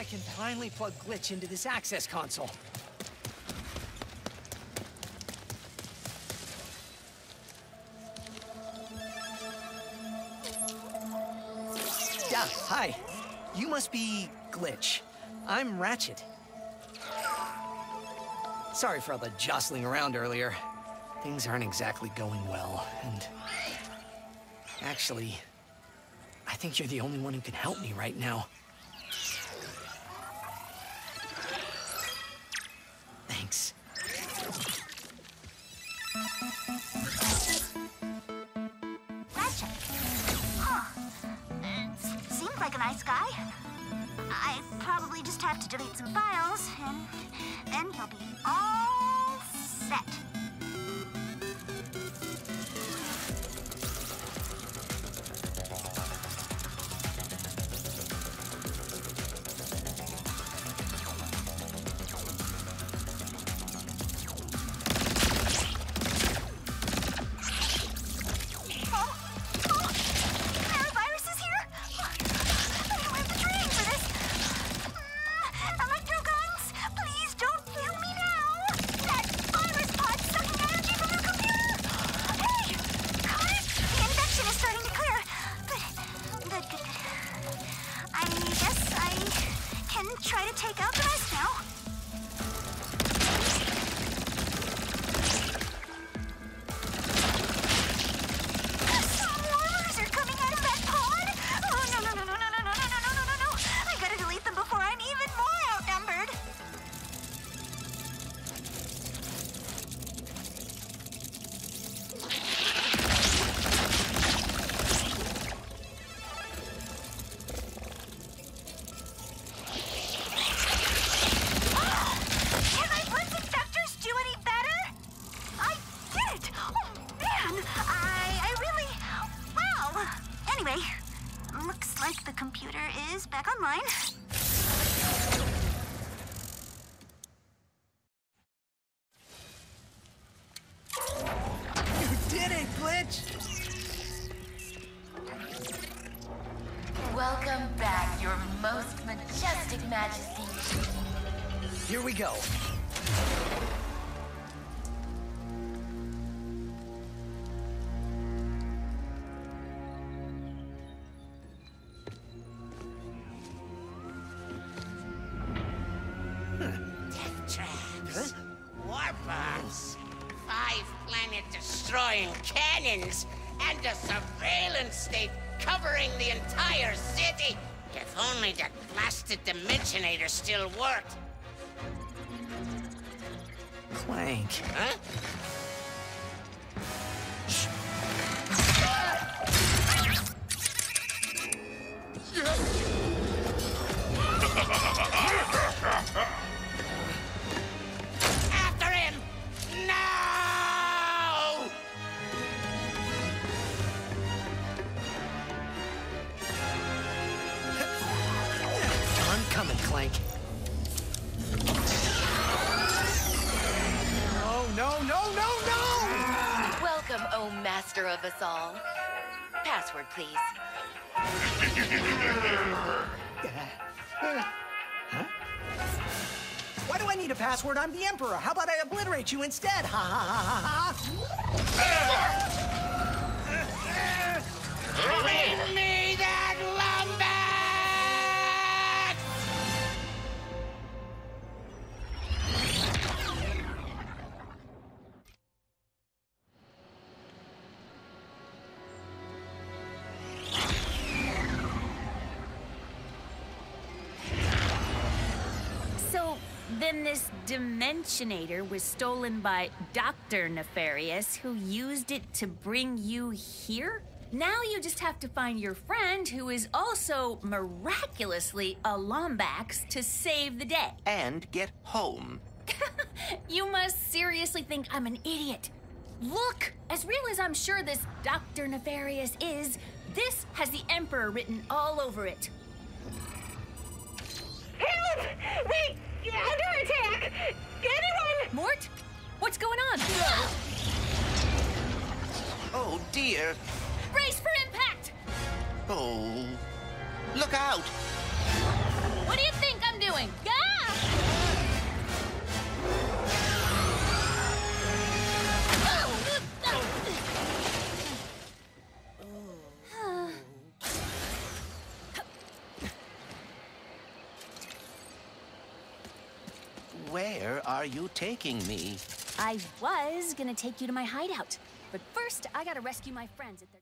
I can finally plug Glitch into this access console. Yeah, hi. You must be Glitch. I'm Ratchet. Sorry for all the jostling around earlier. Things aren't exactly going well, and... Actually, I think you're the only one who can help me right now. Nice guy. I probably just have to delete some files, and then he'll be all set. Anyway, looks like the computer is back online. You did it, Glitch! Welcome back, your most majestic majesty. Here we go. Planet destroying cannons. And a surveillance state covering the entire city. If only that blasted Dimensionator still worked. Clank. Huh? I'm Clank. No, no, no, no, no! Welcome, oh master of us all. Password, please. Why do I need a password? I'm the Emperor. How about I obliterate you instead? Ha ha ha ha ha! So then this Dimensionator was stolen by Dr. Nefarious, who used it to bring you here? Now you just have to find your friend, who is also miraculously a Lombax, to save the day. and get home. You must seriously think I'm an idiot. Look, as real as I'm sure this Dr. Nefarious is, this has the Emperor written all over it. Help! We under attack! Anyone? Mort? What's going on? Oh dear. Brace for impact! Oh. Look out! Where are you taking me? I was gonna take you to my hideout, but first I gotta rescue my friends at their.